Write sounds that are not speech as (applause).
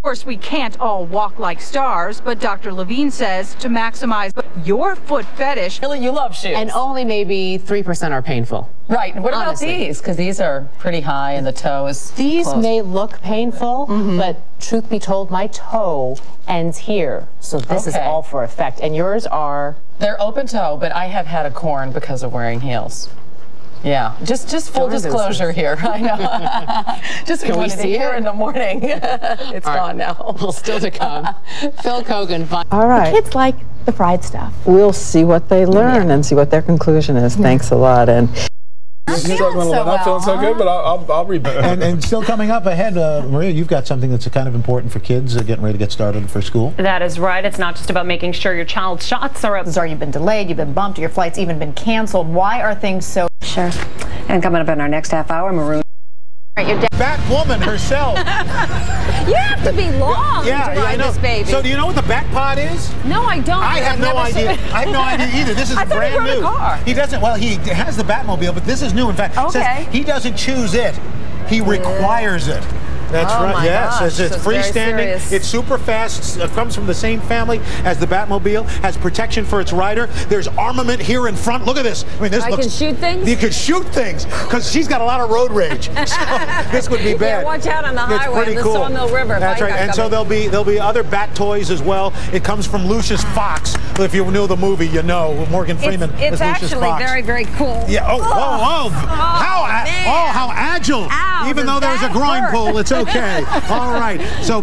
Of course, we can't all walk like stars, but Dr. Levine says to maximize your foot fetish, Really, you love shoes. And only maybe 3% are painful. right. What about these? Because these are pretty high and the toe is These closed. may look painful, mm-hmm. but truth be told, my toe ends here. So this is all for effect. And yours are They're open toe, but I have had a corn because of wearing heels. Yeah, just just full Don't do disclosure here. (laughs) I know. (laughs) just Can we wanted to see hear it? in the morning. (laughs) it's All right. gone now. well, still to come. Phil Kogan. vi- All right. Kids like the fried stuff. We'll see what they learn and see what their conclusion is. Thanks a lot. And You're struggling a little. Not feeling so good, but I'll, I'll, I'll read better. And, and (laughs) still coming up ahead, uh, Maria, you've got something that's kind of important for kids uh, getting ready to get started for school. That is right. It's not just about making sure your child's shots are up. Sorry, you've been delayed, you've been bumped, your flight's even been canceled. Why are things so? Sure. And coming up in our next half hour, Maroon. Batwoman herself. (laughs) Have to be long yeah, to yeah, I ride know. this baby. So do you know what the Batpod is? no, I don't. I have I've no idea. I have no (laughs) idea either. This is he brand a new. car. He doesn't. Well, he has the Batmobile, but this is new. In fact, Okay. he doesn't choose it. He requires it. That's Oh right. yes, gosh, it's, it's so freestanding. It's super fast. It comes from the same family as the Batmobile. Has protection for its rider. There's armament here in front. Look at this. I mean, this I looks. can shoot things? You can shoot things because she's got a lot of road rage. (laughs) So this would be bad. watch out on the highway. It's pretty the cool. Sawmill River, That's right. And so there'll be there'll be other Bat toys as well. It comes from Lucius (gasps) Fox. If you know the movie, you know Morgan Freeman It's, is it's actually Fox. very, very cool. Yeah. Oh, oh, oh. oh how, man. oh, how agile. Ow, Even though there's a groin hurt? pull, it's okay. (laughs) All right. So.